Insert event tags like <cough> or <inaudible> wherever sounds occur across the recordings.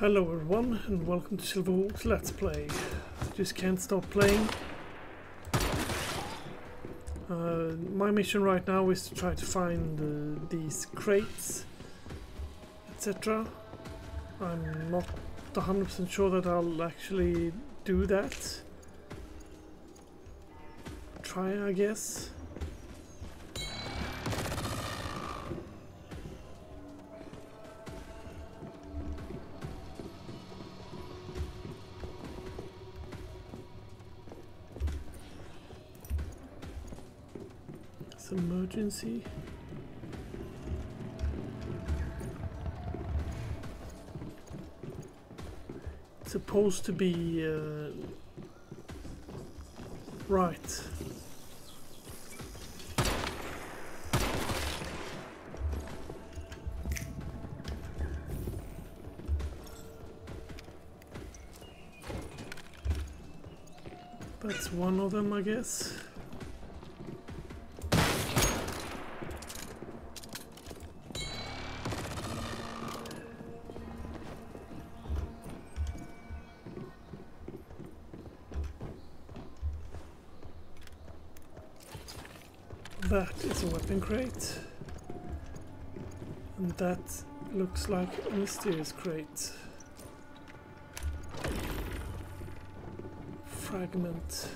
Hello everyone and welcome to Silverhawks Let's Play. Just can't stop playing. Uh, my mission right now is to try to find uh, these crates, etc. I'm not 100% sure that I'll actually do that. Try, I guess. Emergency. It's supposed to be uh, right. That's one of them, I guess. Crate. And that looks like a mysterious crate. Fragment.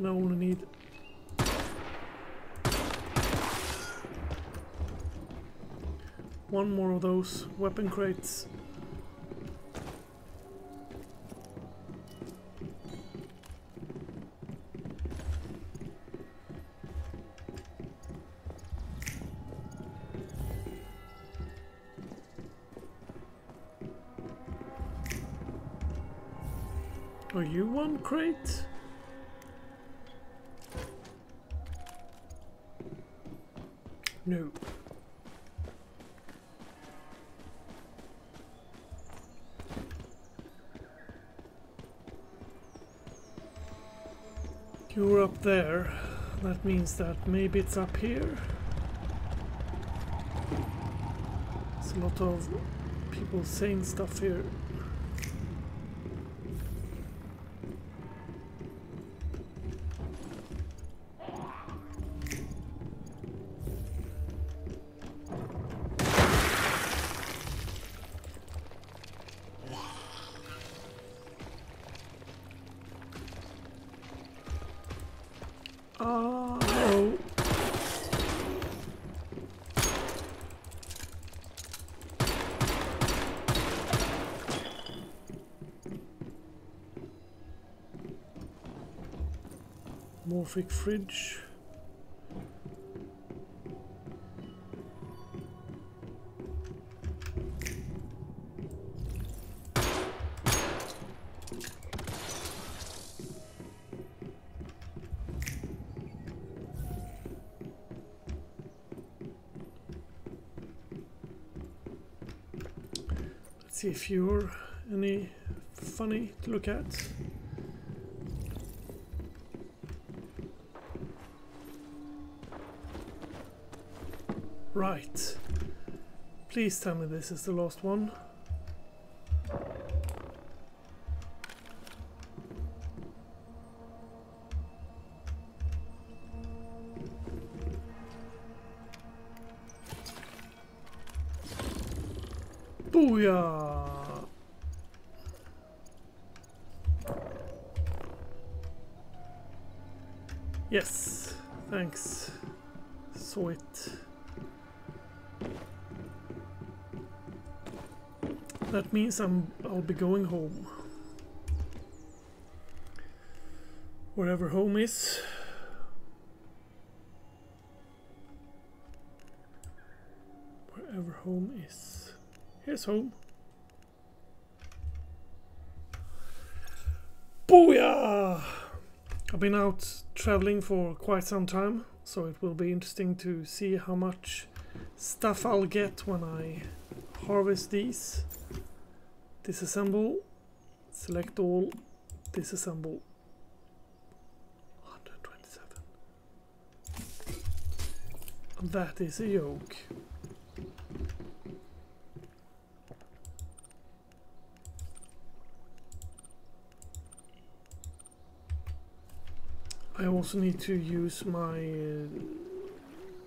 Now only need one more of those weapon crates. Are you one crate? No. You're up there. That means that maybe it's up here. There's a lot of people saying stuff here. Morphic fridge. Let's see if you're any funny to look at. Right. Please tell me this is the last one. Booyah! Yes, thanks. Saw it. That means I'm I'll be going home. Wherever home is. Wherever home is. Here's home. Booyah! I've been out traveling for quite some time, so it will be interesting to see how much stuff I'll get when I harvest these disassemble, select all, disassemble. Hundred twenty-seven. That is a yoke. I also need to use my uh,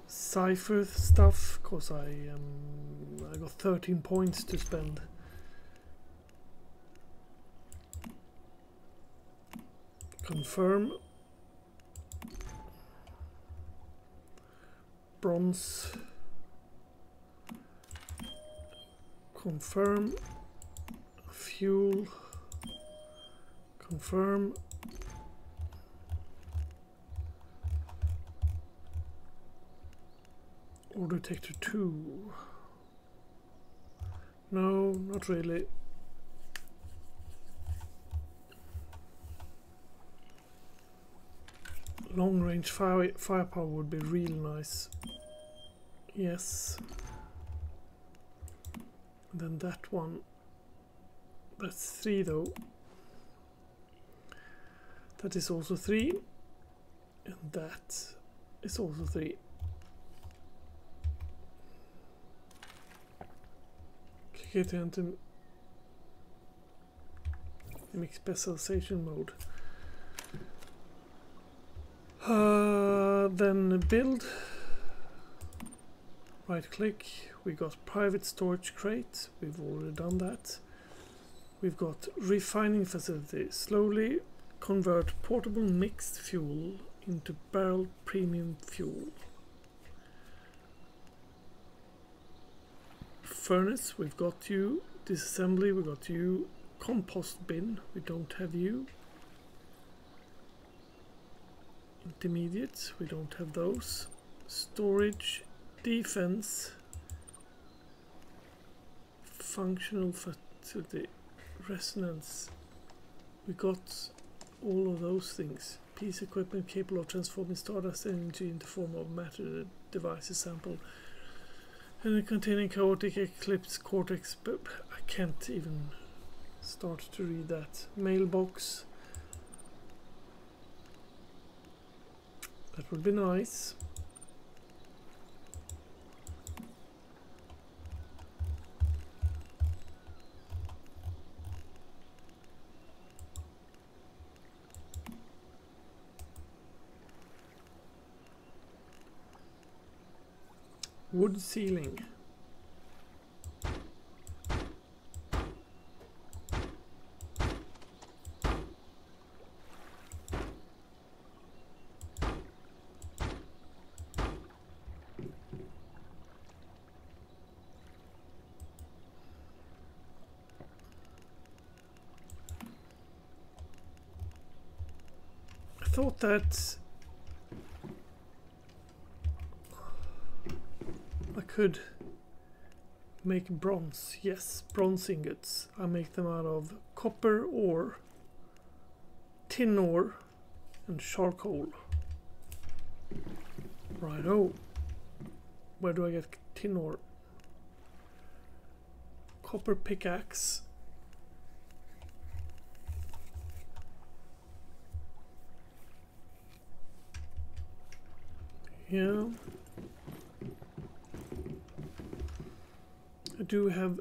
cipher stuff because I um, I got 13 points to spend. Confirm. Bronze. Confirm. Fuel. Confirm. Ore detector 2. No, not really. Long range fire firepower would be real nice. Yes. And then that one. That's three though. That is also three. And that is also three. To enter mix specialization mode. Uh, then build. Right click. We got private storage crate. We've already done that. We've got refining facility. Slowly convert portable mixed fuel into barrel premium fuel. Furnace, we've got you. Disassembly, we got you. Compost bin, we don't have you. Intermediates, we don't have those. Storage, defense, functional facility, resonance. We got all of those things. Piece equipment capable of transforming stardust energy into the form of matter devices sample and containing chaotic eclipse cortex but I can't even start to read that mailbox that would be nice Wood ceiling. Thought that I could make bronze. Yes, bronze ingots. I make them out of copper ore, tin ore, and charcoal. Right. Oh, Where do I get tin ore? Copper pickaxe. Yeah. I do have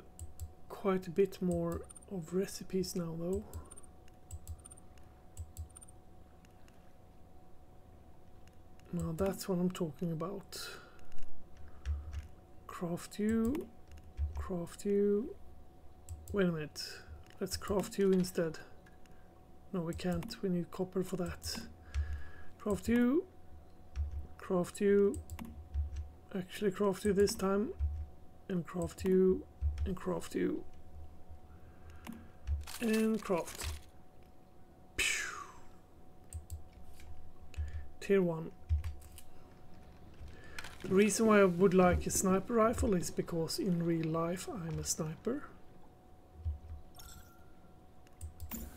quite a bit more of recipes now though. Now that's what I'm talking about. Craft you, craft you. Wait a minute, let's craft you instead. No we can't, we need copper for that. Craft you, craft you, actually craft you this time and craft you and craft you and craft Pew. tier 1 the reason why I would like a sniper rifle is because in real life I'm a sniper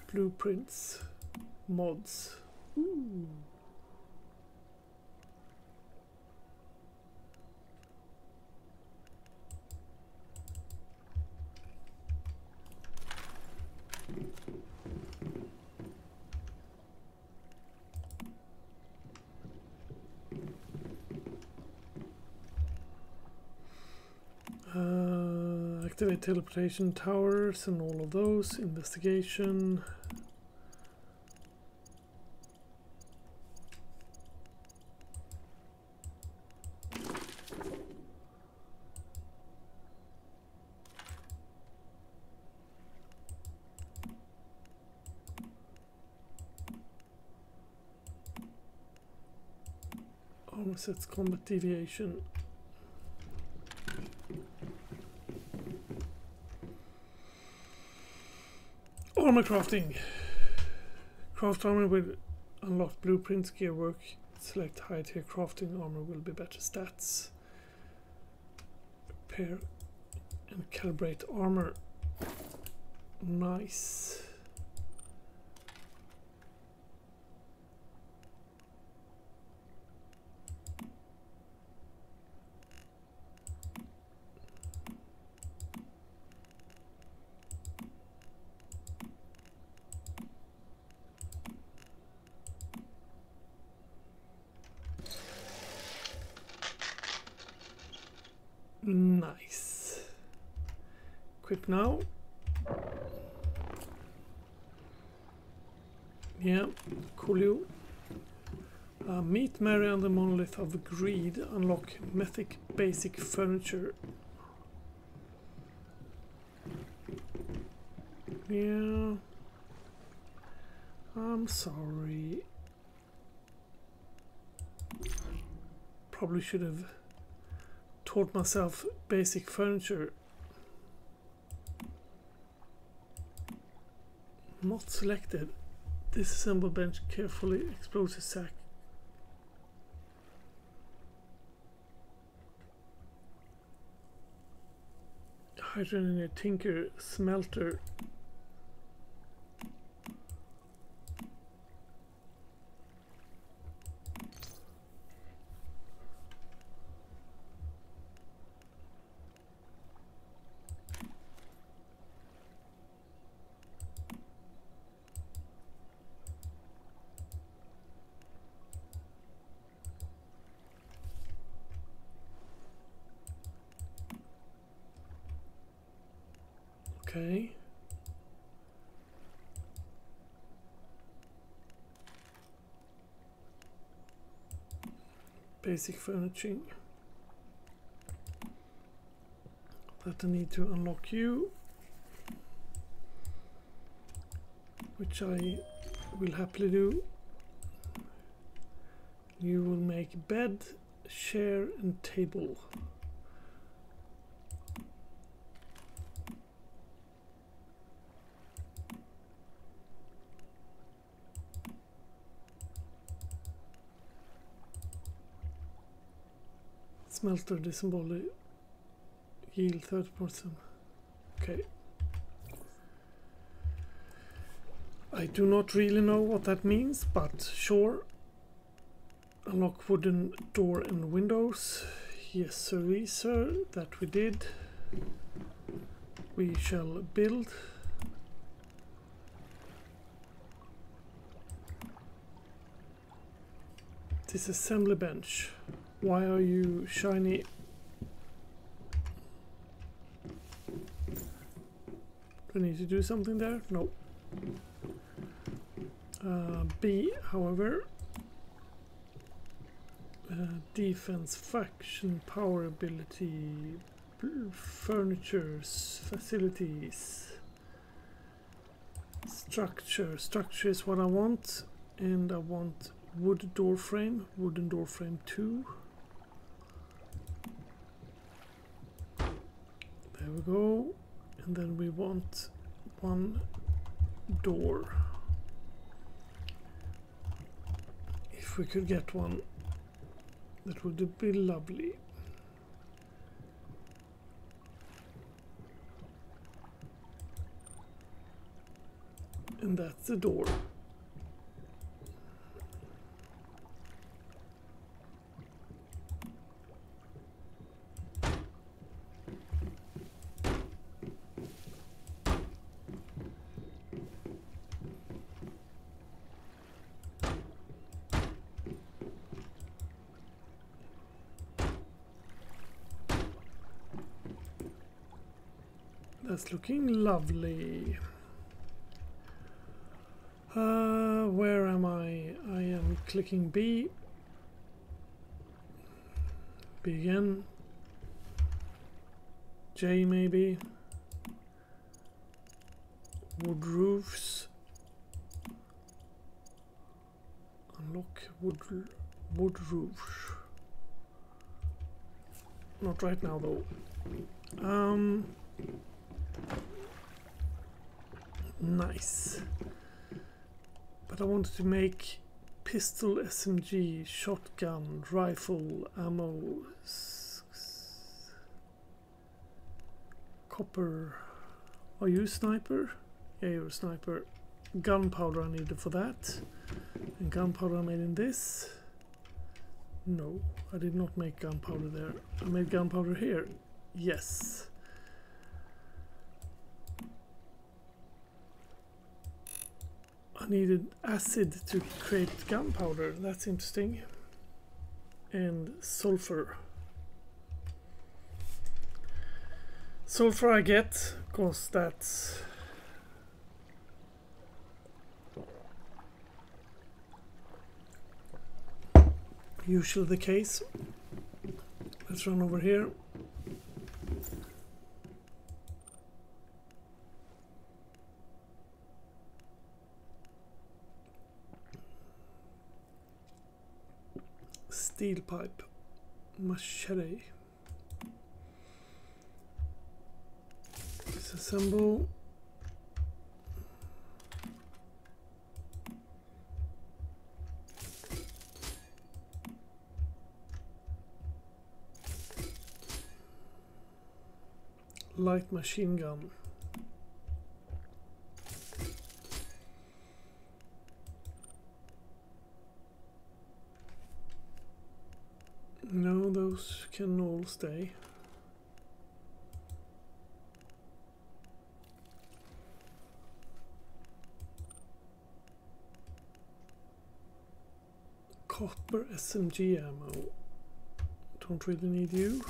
blueprints mods Ooh. Activate teleportation towers and all of those. Investigation. Oh, Sets combat deviation. Armor crafting. Craft armor with unlocked blueprints, gear work. Select high tier crafting armor will be better stats. Repair and calibrate armor. Nice. Nice. Now. Yeah, coolio. Uh, meet Mary and the Monolith of Greed. Unlock mythic basic furniture. Yeah. I'm sorry. Probably should have taught myself basic furniture. Not selected. Disassemble bench carefully. Explosive sack. Hydrogen in a tinker smelter. Okay. Basic furnishing. That I need to unlock you. Which I will happily do. You will make bed, chair and table. Smelter disembowel yield 30%. Okay. I do not really know what that means, but sure. Unlock wooden door and windows. Yes, sir, sir. That we did. We shall build. Disassembly bench. Why are you shiny? Do I need to do something there? No. Uh, B, however, uh, defense, faction, power ability, furnitures, facilities, structure. Structure is what I want, and I want wood door frame, wooden door frame 2. There we go. And then we want one door. If we could get one, that would be lovely. And that's the door. That's looking lovely. Uh, where am I? I am clicking B. B again. J maybe. Wood roofs. Unlock wood wood roofs. Not right now though. Um, nice. But I wanted to make pistol, SMG, shotgun, rifle, ammo, copper. Are you a sniper? Yeah, you're a sniper. Gunpowder I needed for that. And gunpowder I made in this. No, I did not make gunpowder there. I made gunpowder here. Yes. I needed acid to create gunpowder. That's interesting. And sulfur. Sulfur I get, because that's usually the case. Let's run over here. Steel pipe, machete. Disassemble. light machine gun. No, those can all stay. Copper SMG ammo. Don't really need you.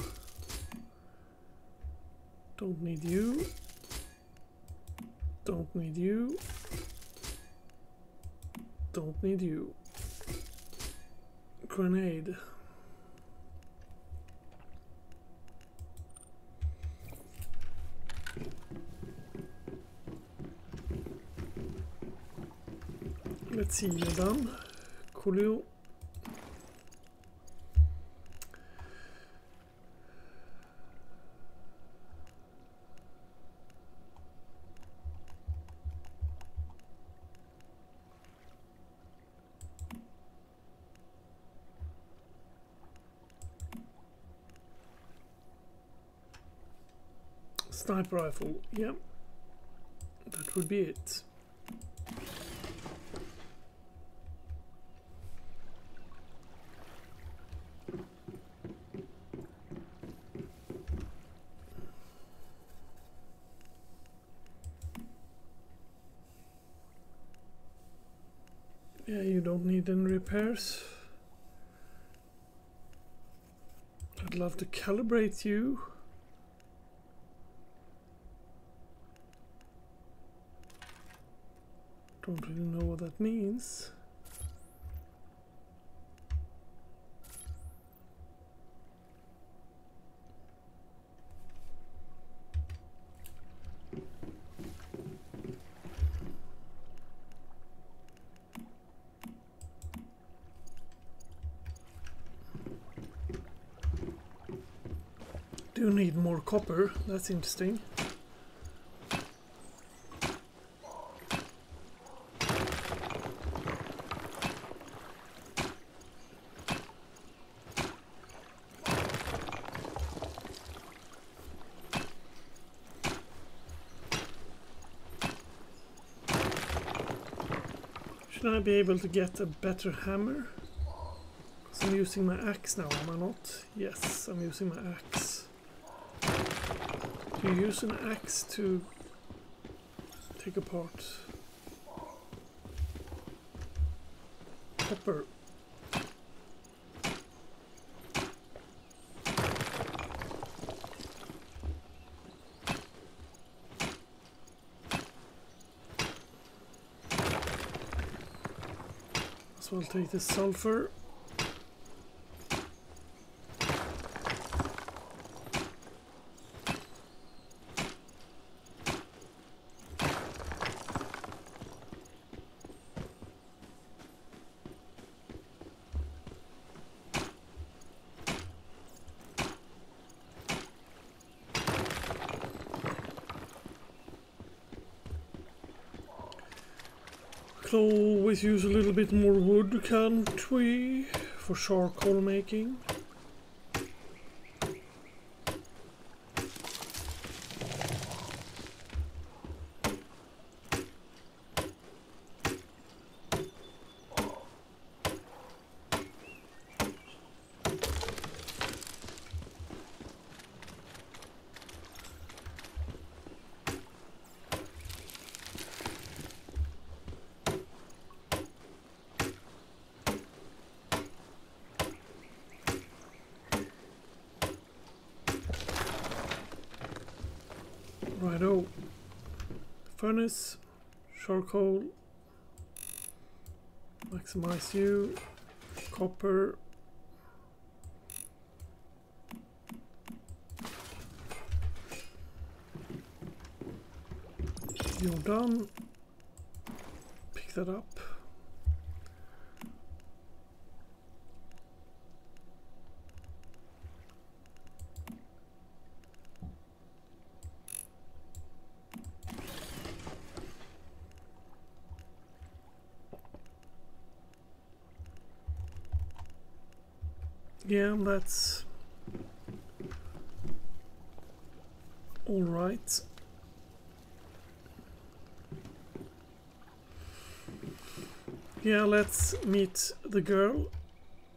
Don't need you. Don't need you. Don't need you. Grenade. Let's see, done. Coolio. Sniper rifle, yep. That would be it. Yeah, you don't I'd love to calibrate you. Don't really know what that means. Do need more copper, that's interesting. Should I be able to get a better hammer? I'm using my axe now, am I not? Yes, I'm using my axe. You use an axe to take apart copper? So I'll take the sulfur. Could always use a little bit more wood, can't we? For charcoal making. Righto. Furnace, charcoal, maximize you, copper. You're done. Pick that up. Yeah, that's all right. Yeah, let's meet the girl,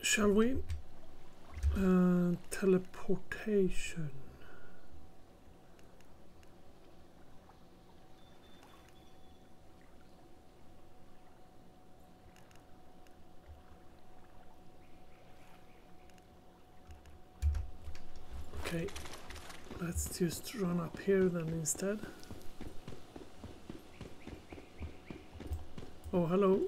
shall we? Uh, teleportation. Okay, let's just run up here then instead. Oh, hello.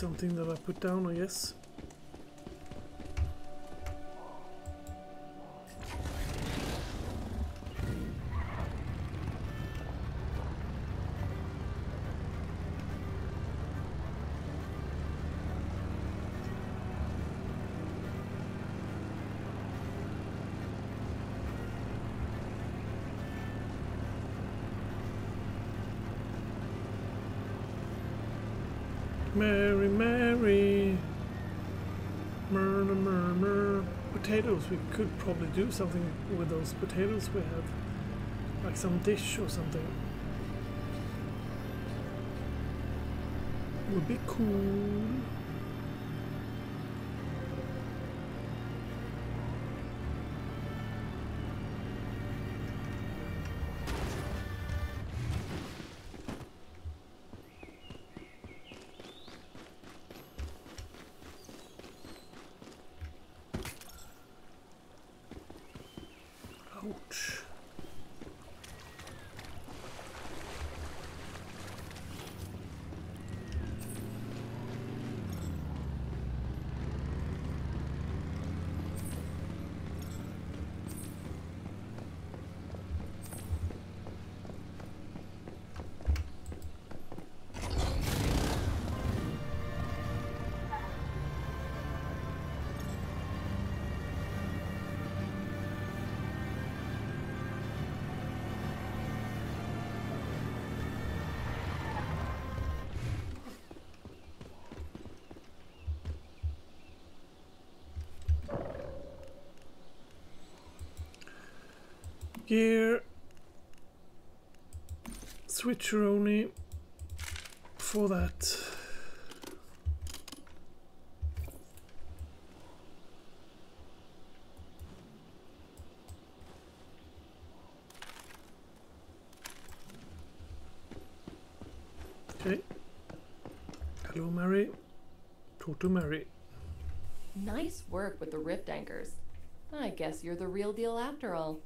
Something that I put down, I guess. Probably do something with those potatoes we have. Like some dish or something. Would be cool. Gear switcheroni for that. Okay. Hello, Mary. Talk to Mary. Nice work with the rift anchors. I guess you're the real deal after all.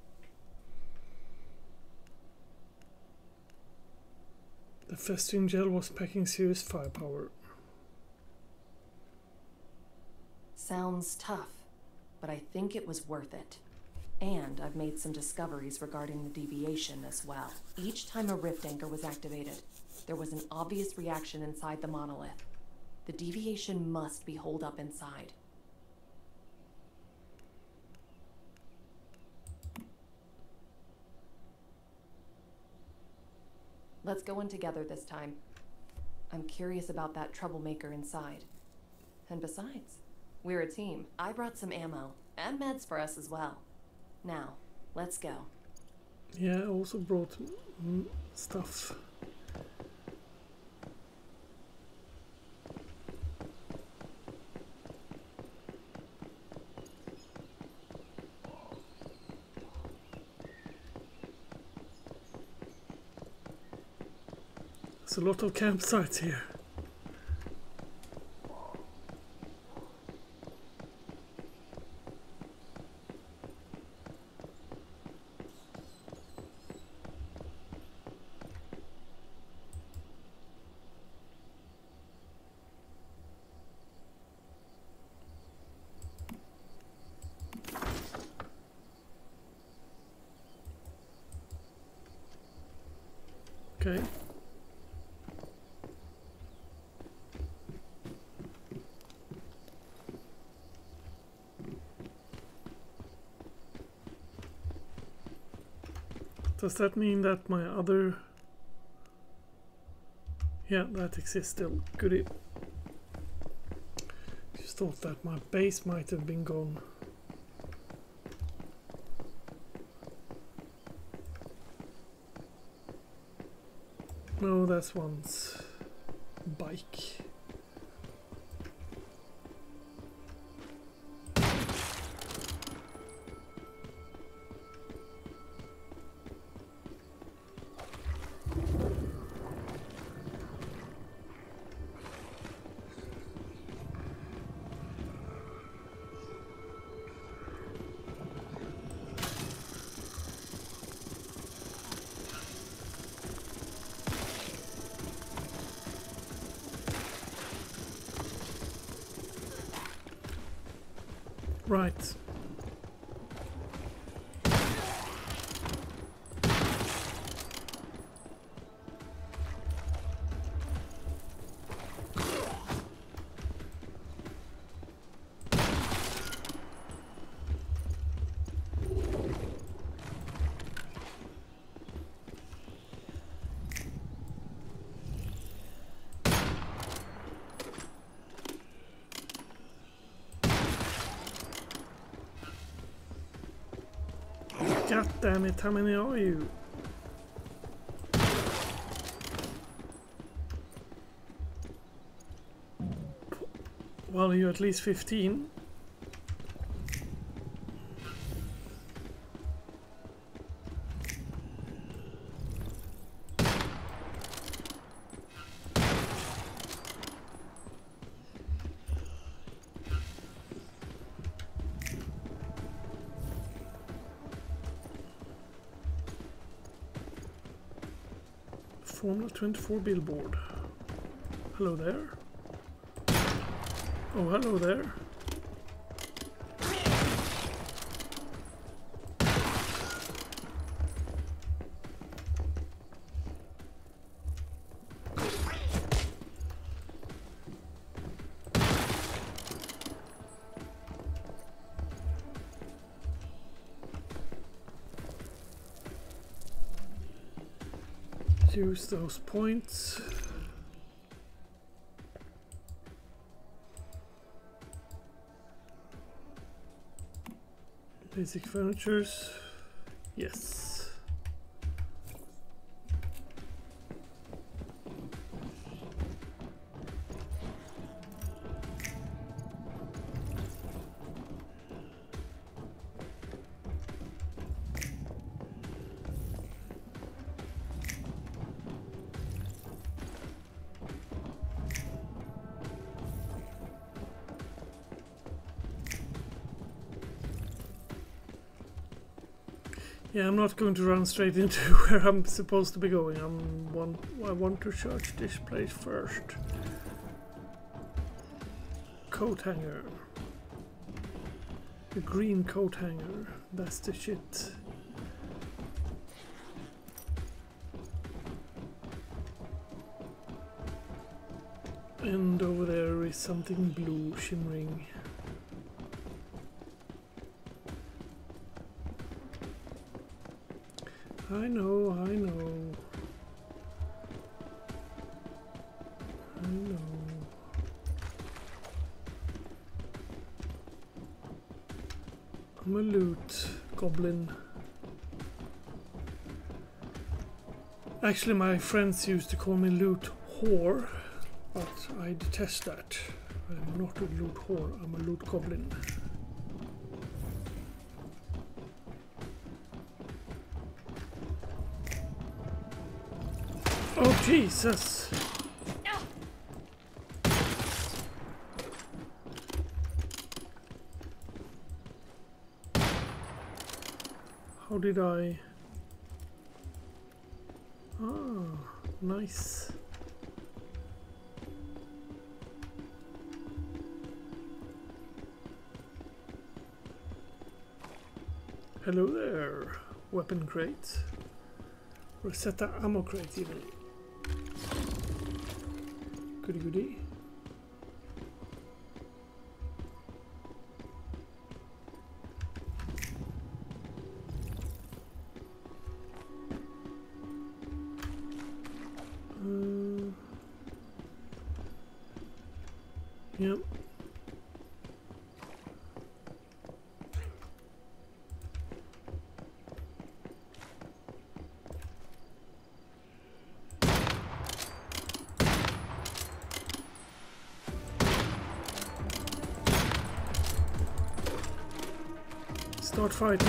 The Festoon gel was packing serious firepower. Sounds tough. but I think it was worth it. And I've made some discoveries regarding the deviation as well. Each time a rift anchor was activated, there was an obvious reaction inside the monolith. The deviation must be holed up inside. Let's go in together this time. I'm curious about that troublemaker inside. And besides, we're a team. I brought some ammo and meds for us as well. Now, let's go. Yeah, I also brought stuff. There's lot of campsites here. Okay. Does that mean that my other... Yeah, that exists still. Goody. Just thought that my base might have been gone. No, that's one's bike. God damn it, how many are you? Well, you're at least 15. 24 billboard. Hello there. Oh, hello there. Use those points. Basic furnitures. Yes. Not going to run straight into <laughs> where I'm supposed to be going. I'm one. I want to search this place first. Coat hanger. The green coat hanger. That's the shit. And over there is something blue shimmering. I know, I know. I know. I'm a loot goblin. Actually, my friends used to call me loot whore, but I detest that. I'm not a loot whore, I'm a loot goblin. Jesus! How did I... Ah, nice. Hello there, weapon crate. Rosetta ammo crate even. Goody goody. Fighting.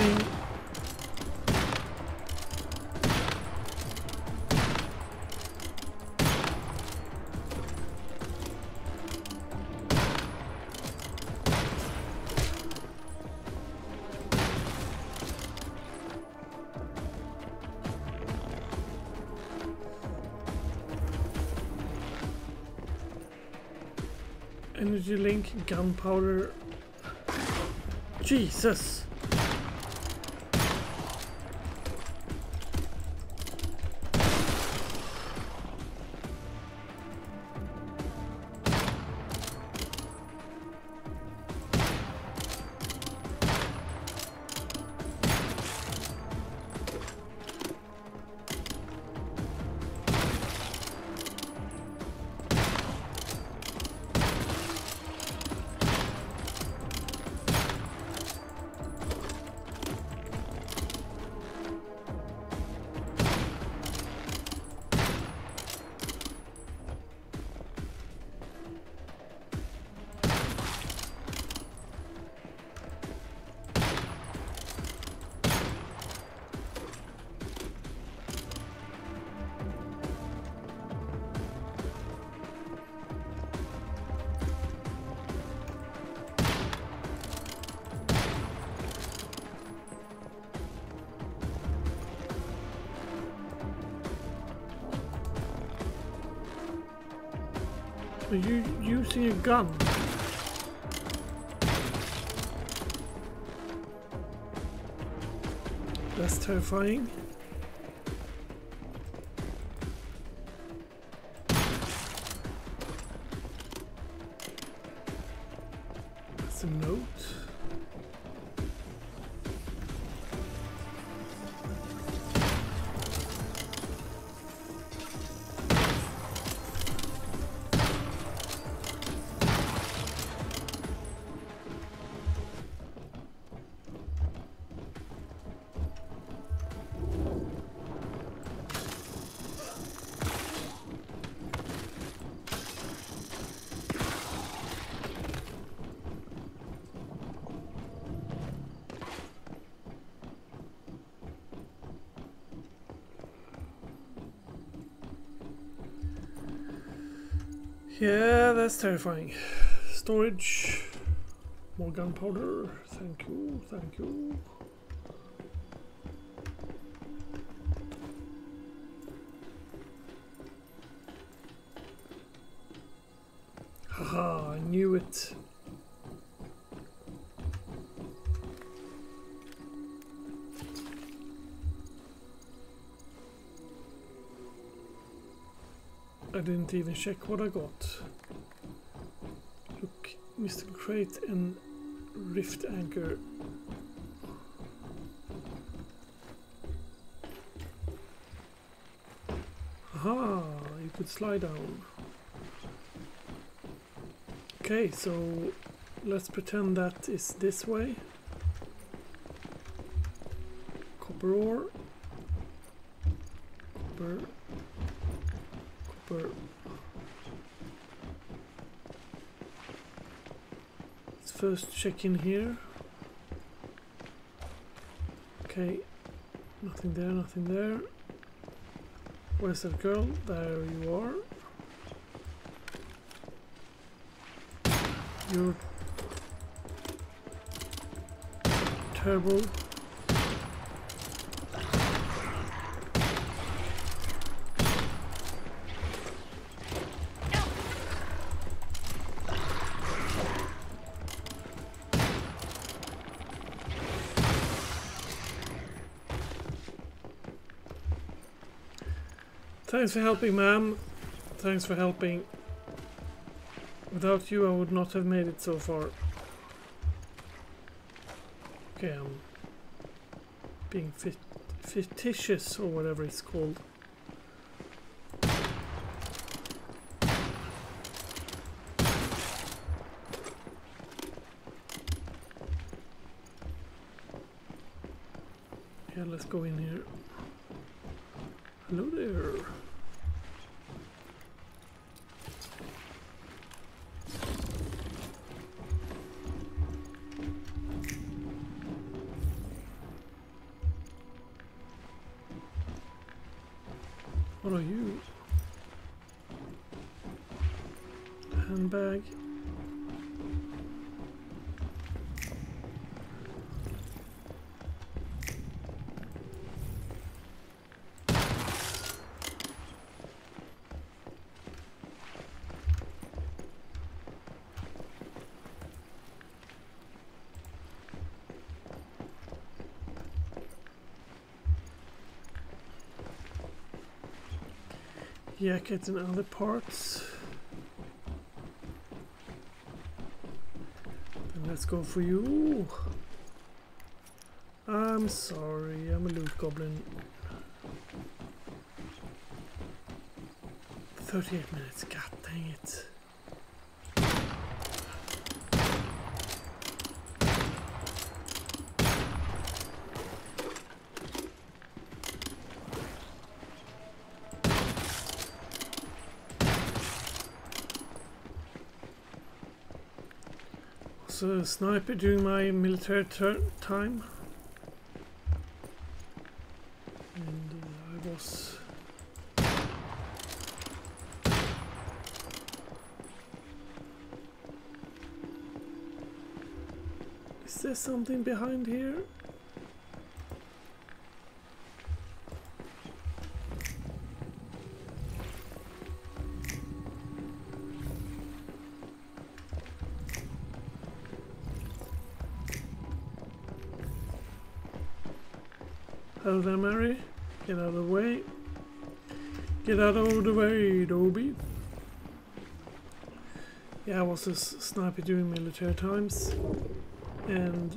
Energy link, gunpowder. Jesus! Are you using a gun? That's terrifying. That's terrifying. Storage. More gunpowder. Thank you, thank you. Haha, I knew it. I didn't even check what I got. Mystical Crate and Rift Anchor. Aha, you could slide down. Okay, so let's pretend that is this way. Copper ore. Copper. Let's first check in here. Okay, nothing there, nothing there. Where's that girl? There you are. You're terrible. Thanks for helping, ma'am. Thanks for helping. Without you, I would not have made it so far. Okay, I'm being fictitious or whatever it's called. Yeah, let's go in here. What are you? Handbag. Jacket and other parts. Then let's go for you. I'm sorry, I'm a loot goblin. 38 minutes, god dang it. A sniper during my military time. And uh, I was Is there something behind here? Mary. Get out of the way. Get out of the way, Dobie. Yeah, I was a sniper during military times. And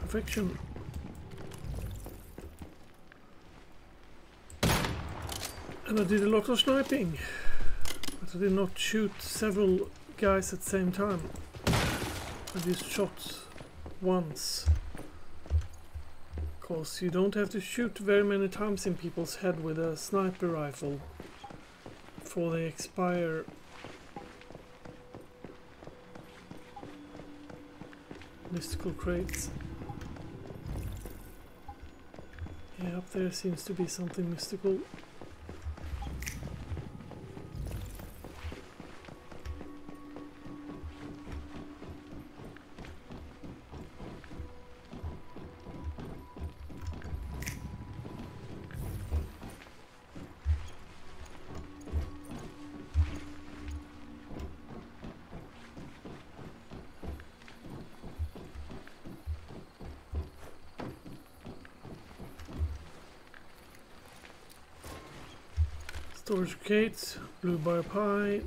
perfection. And I did a lot of sniping, but I did not shoot several guys at the same time. I just shot once. Cause you don't have to shoot very many times in people's head with a sniper rifle before they expire. Mystical crates. Yeah, up there seems to be something mystical. Storage gates, blue bar pie.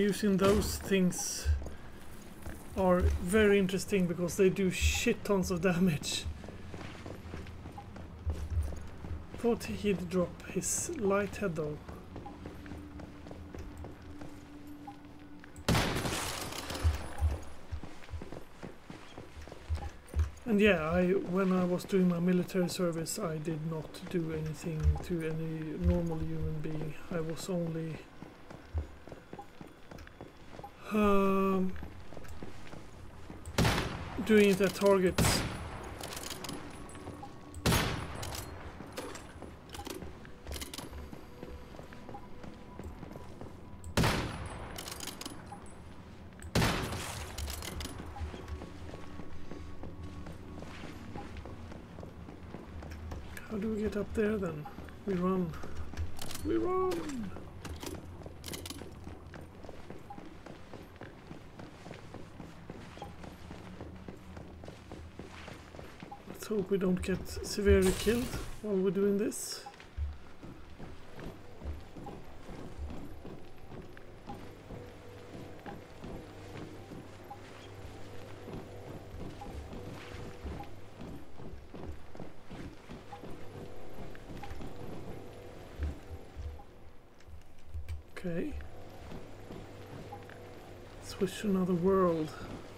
Using those things are very interesting because they do shit tons of damage. Thought he'd drop his light head though. And yeah, I when I was doing my military service, I did not do anything to any normal human being. I was only um, doing at targets. How do we get up there then? We run. We run! Hope we don't get severely killed while we're doing this. Okay. Switch to another world.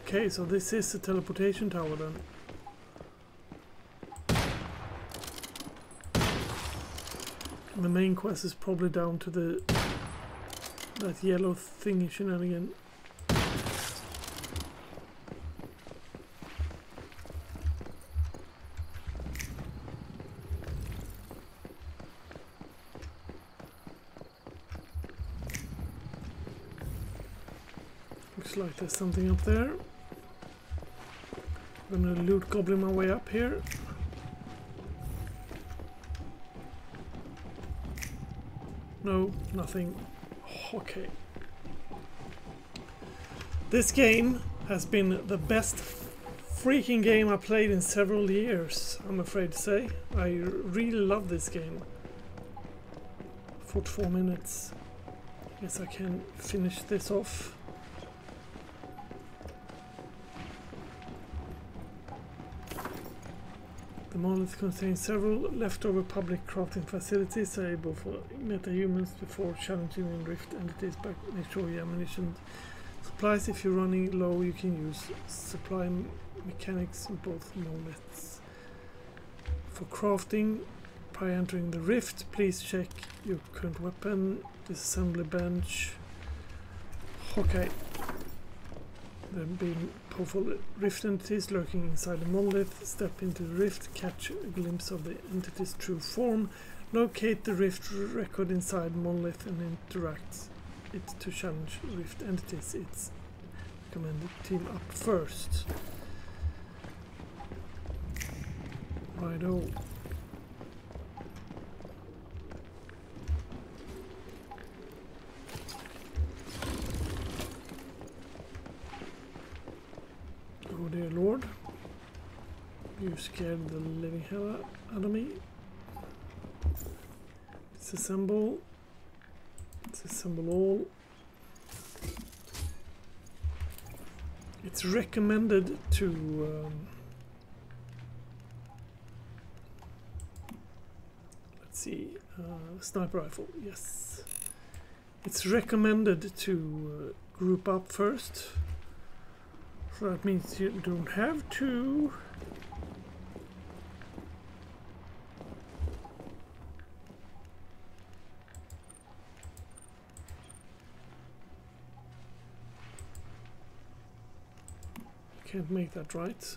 Okay, so this is the teleportation tower then. And the main quest is probably down to the that yellow thingy shenanigan. Looks like there's something up there. I'm gonna loot goblin my way up here. Nothing. Okay. This game has been the best freaking game I played in several years, I'm afraid to say. I really love this game. 44 minutes. Guess I can finish this off. Monolith contains several leftover public crafting facilities available for metahumans before challenging and rift entities back. Make sure you ammunition supplies. If you're running low, you can use supply mechanics in both monoliths. For crafting, prior entering the rift, please check your current weapon, disassembly bench. Okay. Have been powerful rift entities lurking inside the monolith. Step into the rift, catch a glimpse of the entity's true form. Locate the rift record inside monolith and interact it to challenge rift entities. It's recommended team up first. Righto. Oh. Oh dear lord. You scared the living hell out of me. Disassemble. Disassemble all. It's recommended to um, let's see uh, sniper rifle yes it's recommended to uh, group up first so that means you don't have to Can't make that right.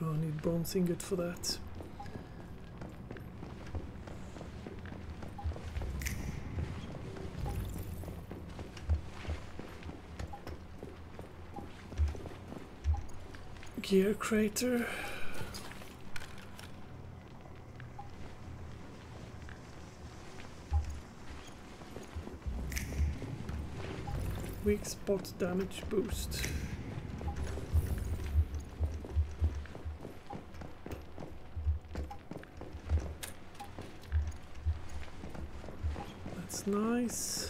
I need bronze ingot for that. Gear crater. Weak spot damage boost. That's nice.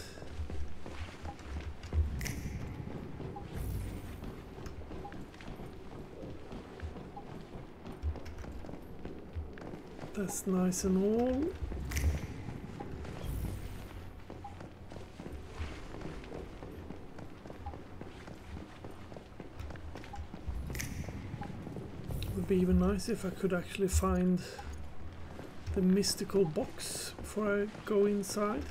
That's nice and all. Would be even nice if I could actually find the mystical box before I go inside.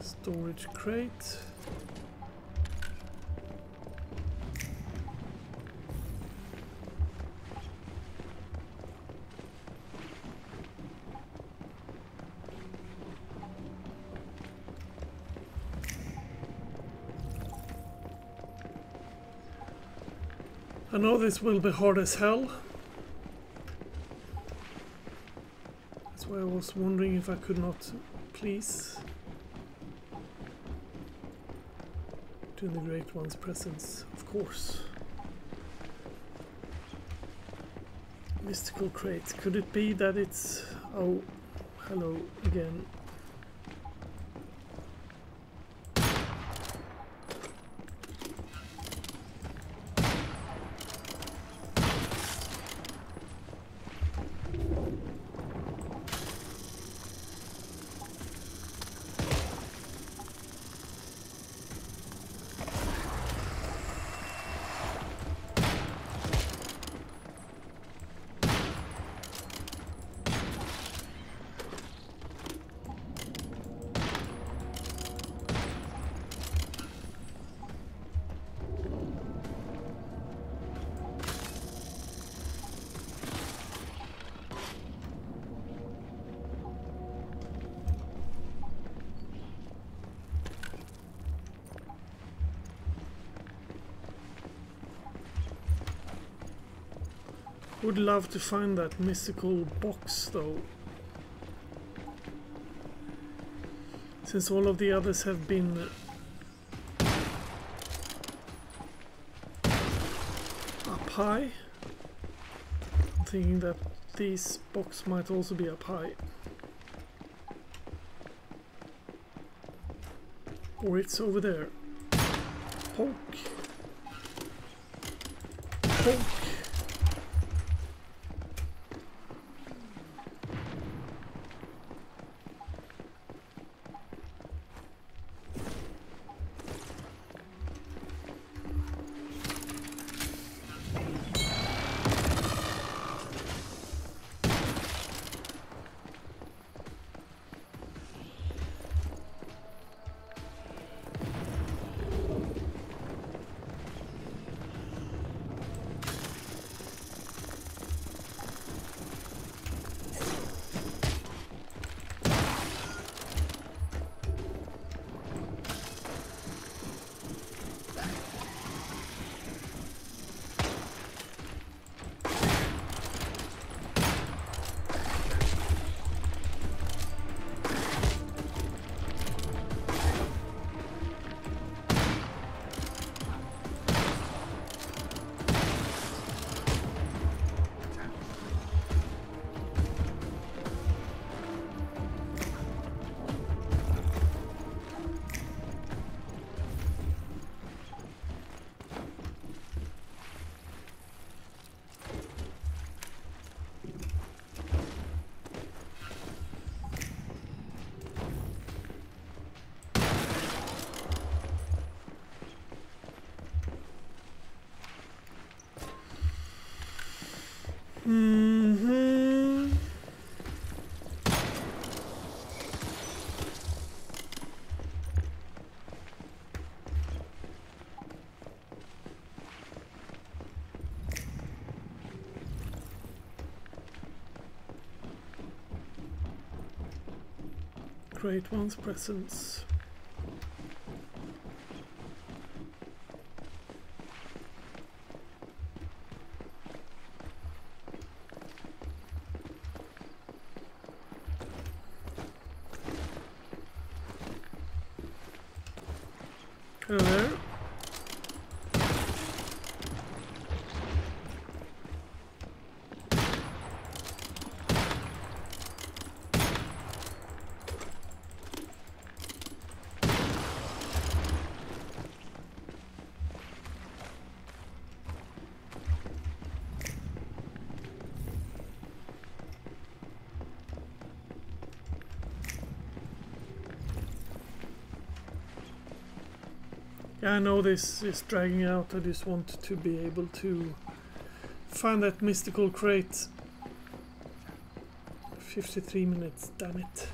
Storage crate. I know this will be hard as hell. That's why I was wondering if I could not please the Great One's presence, of course. Mystical crate. Could it be that it's... Oh, hello again. Would love to find that mystical box though. Since all of the others have been uh, up high. I'm thinking that this box might also be up high. Or it's over there. Poke. Poke. Great one's presence. Hello there. Yeah, I know this is dragging out. I just want to be able to find that mystical crate. 53 minutes, damn it.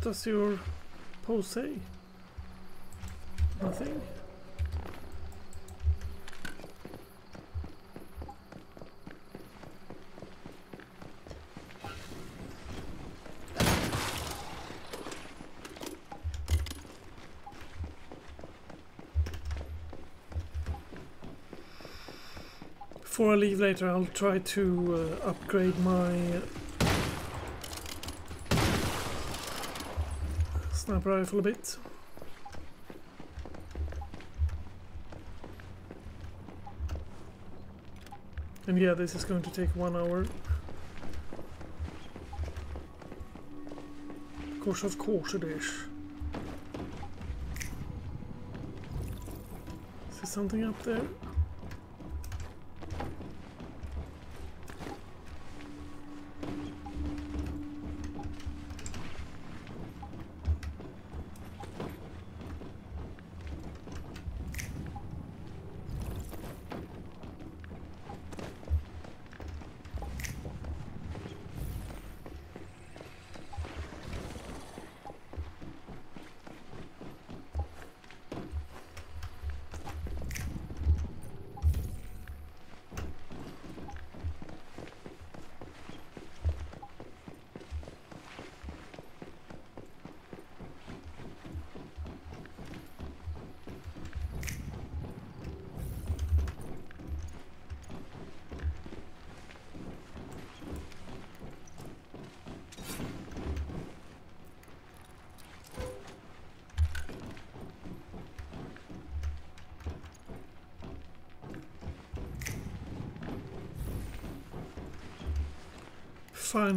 What does your pose say? Nothing? Before I leave later, I'll try to uh, upgrade my sniper rifle a bit. And yeah, this is going to take one hour. Of course, of course it is. Is there something up there?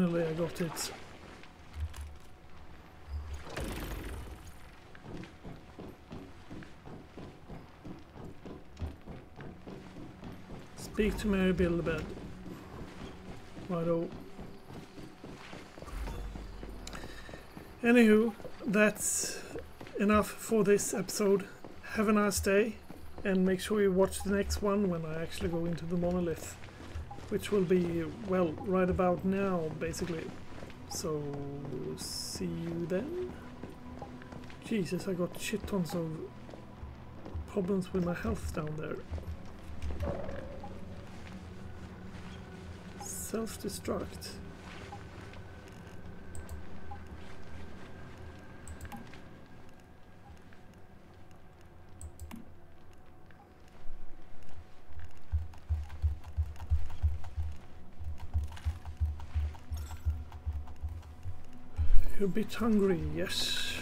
Finally, I got it. Speak to Mary, build a bed. Righto. Anywho, that's enough for this episode. Have a nice day. And make sure you watch the next one when I actually go into the monolith, which will be, well, right about now, basically. So, see you then. Jesus, I got shit tons of problems with my health down there. Self-destruct. A bit hungry, yes.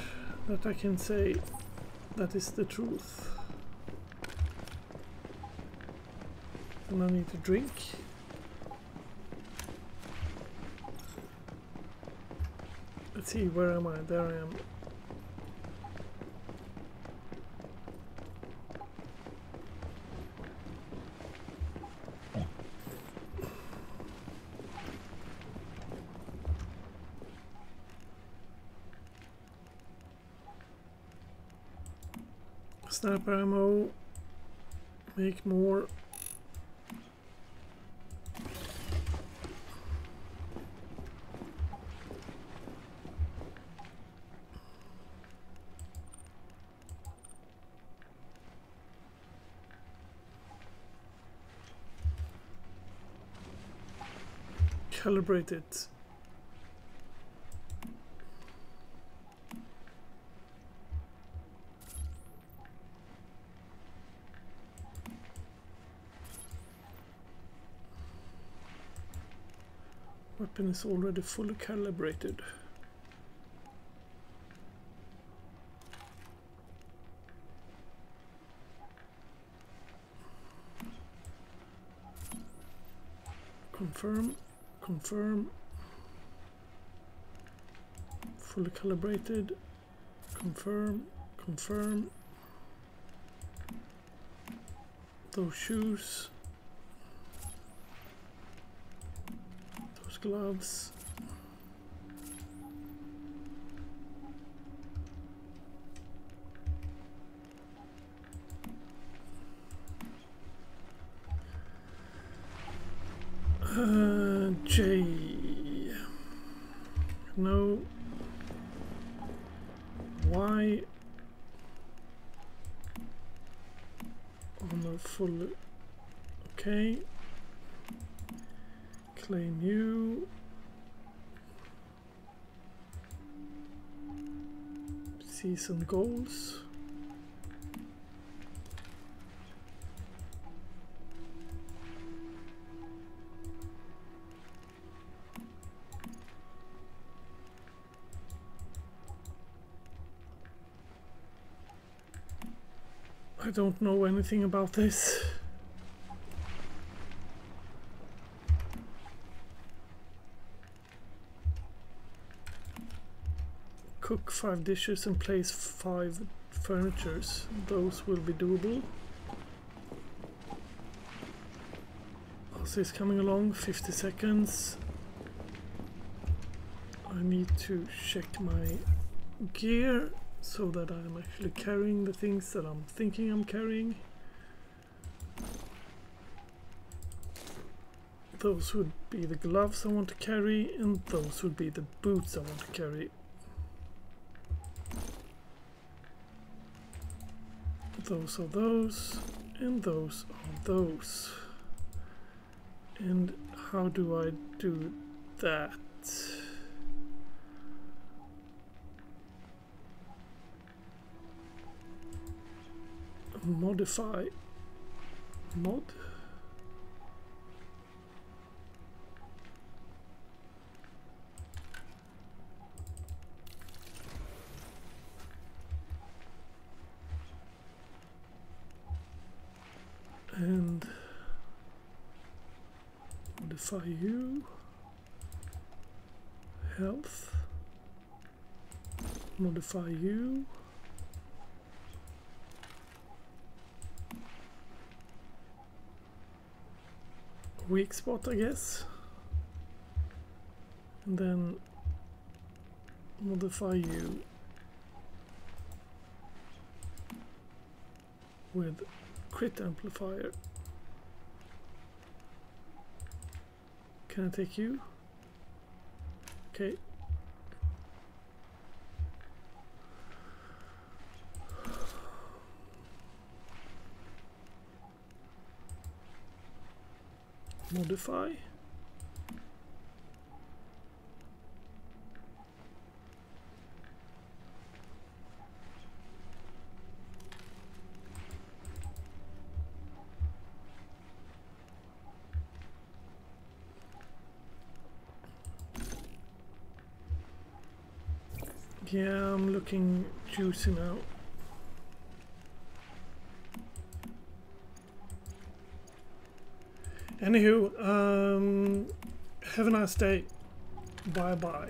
That I can say. That is the truth. And I need to drink. Let's see, where am I? There I am. Sniper ammo. Make more. Calibrate it. Weapon is already fully calibrated. Confirm, confirm. Fully calibrated. Confirm, confirm. Those shoes. Gloves. Uh, J. No. Y. On the full. Okay. Claim you. Season goals. I don't know anything about this. Five dishes and place five furnitures. Those will be doable. Ozzy is coming along, 50 seconds. I need to check my gear so that I'm actually carrying the things that I'm thinking I'm carrying. Those would be the gloves I want to carry, and those would be the boots I want to carry. Those are those, and those are those. And how do I do that? modify mod and modify you. Health. Modify you. Weak spot I guess. And then modify you with crit amplifier. Can I take you? Okay. Modify. Yeah, I'm looking juicy now. Anywho, um, have a nice day. Bye bye.